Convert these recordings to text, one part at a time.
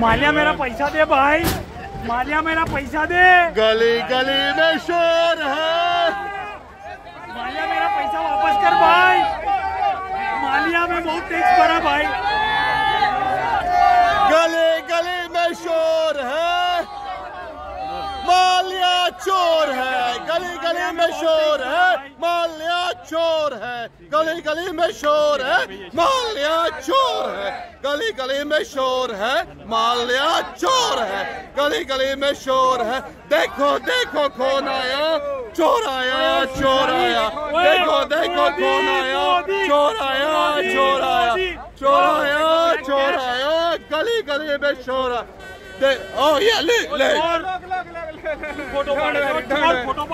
मालिया मेरा पैसा दे भाई। मालिया मेरा पैसा दे। गली गली में शोर है। मालिया मेरा पैसा वापस कर भाई। मालिया में बहुत तेज भरा भाई। गली गली में शोर है। मालिया चोर है। गली गली में शोर है। मालिया चोर है गली गली में शोर है मालिया चोर है गली गली में शोर है मालिया चोर है गली गली में शोर है देखो देखो कौन आया चोर आया चोर आया देखो देखो कौन आया चोर आया चोर आया चोर आया चोर आया गली गली में शोर Oh yeah, look, look. Photo photo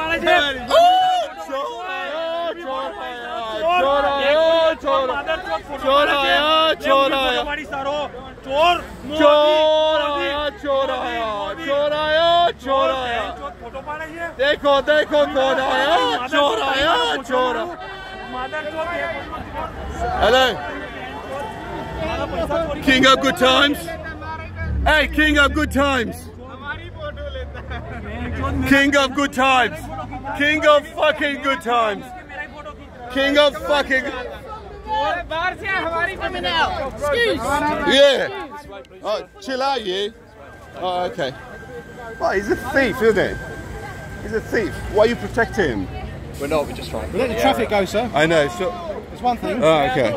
चोर आया चोर आया चोर चोर आया चोर आया चोर आया चोर आया देखो देखो कौन आया चोर आया चोर hello king of good times Hey, King of Good Times. King of Good Times. King of fucking Good Times. King of fucking... Yeah. Oh, chill out, you. Oh, okay. Well, he's a thief, isn't he? He's a thief. Why are you protecting him? We're not, we're just trying to. We're the traffic go, sir. I know, so. It's one thing. Oh, okay.